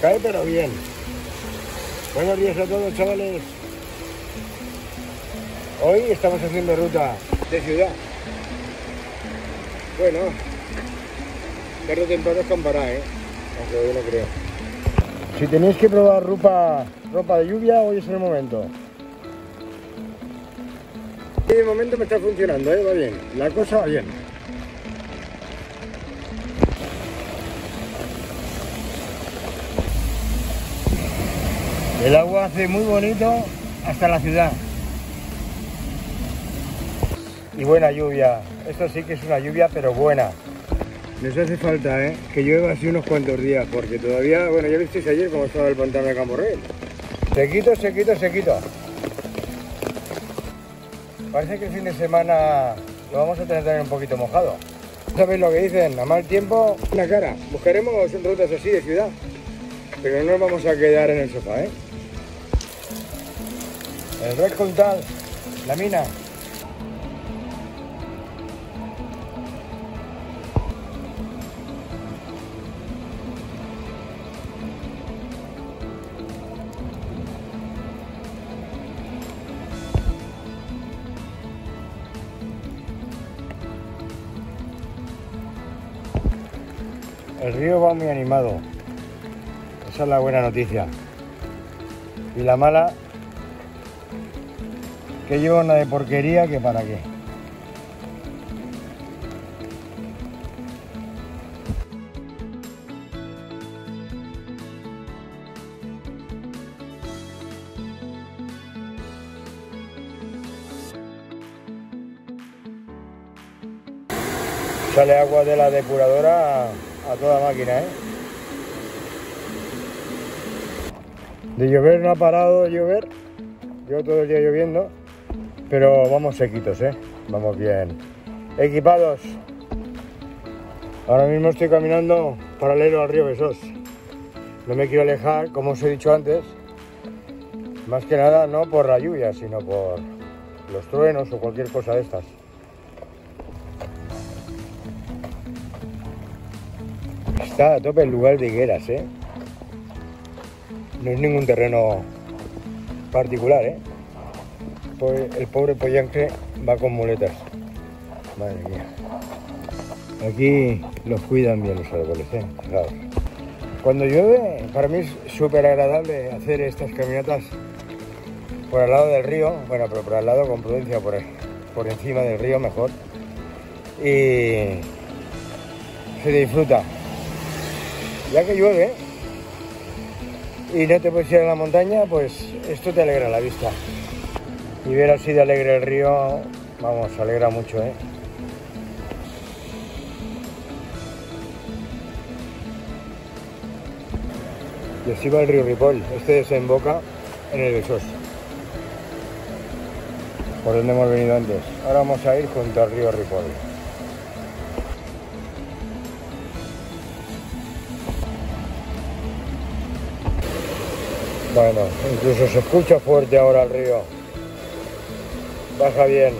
Cae pero bien. Buenos días a todos, chavales. Hoy estamos haciendo ruta de ciudad. Bueno, tarde o temprano escampará, ¿eh? Aunque hoy no creo. Si tenéis que probar ropa, ropa de lluvia, hoy es el momento. Y de momento me está funcionando, ¿eh? va bien. La cosa va bien. El agua hace muy bonito hasta la ciudad. Y buena lluvia. Esto sí que es una lluvia, pero buena. Les hace falta, ¿eh? Que llueva así unos cuantos días, porque todavía, bueno, ya visteis ayer cómo estaba el pantano de Campo Rey. Sequito, sequito, sequito. Parece que el fin de semana lo vamos a tener también un poquito mojado. ¿Sabéis lo que dicen? A mal tiempo, una cara. Buscaremos rutas así de ciudad, pero no nos vamos a quedar en el sofá, ¿eh? El Red Contal, la mina. El río va muy animado. Esa es la buena noticia. Y la mala, que lleva una de porquería que para qué. Sale agua de la depuradora a, toda máquina, ¿eh? De llover no ha parado de llover, yo todo el día lloviendo, pero vamos sequitos, ¿eh? Vamos bien equipados. Ahora mismo estoy caminando paralelo al río Besós. No me quiero alejar, como os he dicho antes, más que nada no por la lluvia, sino por los truenos o cualquier cosa de estas. Está a tope el lugar de higueras, ¿eh? No es ningún terreno particular, ¿eh? El pobre pollanque va con muletas. Madre mía. Aquí los cuidan bien los árboles. Cuando llueve, para mí es súper agradable hacer estas caminatas por al lado del río, bueno, pero por al lado con prudencia, por, por encima del río mejor. Y se disfruta ya que llueve y no te puedes ir a la montaña, pues esto te alegra la vista. Y ver así de alegre el río, vamos, alegra mucho, ¿eh? Y así va el río Ripoll, este desemboca en el Besós, por donde hemos venido antes. Ahora vamos a ir junto al río Ripoll. Bueno, incluso se escucha fuerte ahora el río. Baja bien.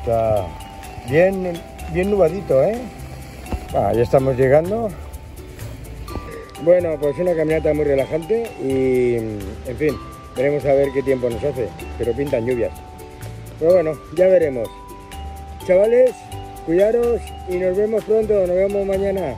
Está bien, bien nubadito, ¿eh? Ah, ya estamos llegando bueno, pues una caminata muy relajante y, en fin, veremos a ver qué tiempo nos hace, pero pintan lluvias. Pero bueno, ya veremos. Chavales, cuidaros y nos vemos pronto, nos vemos mañana.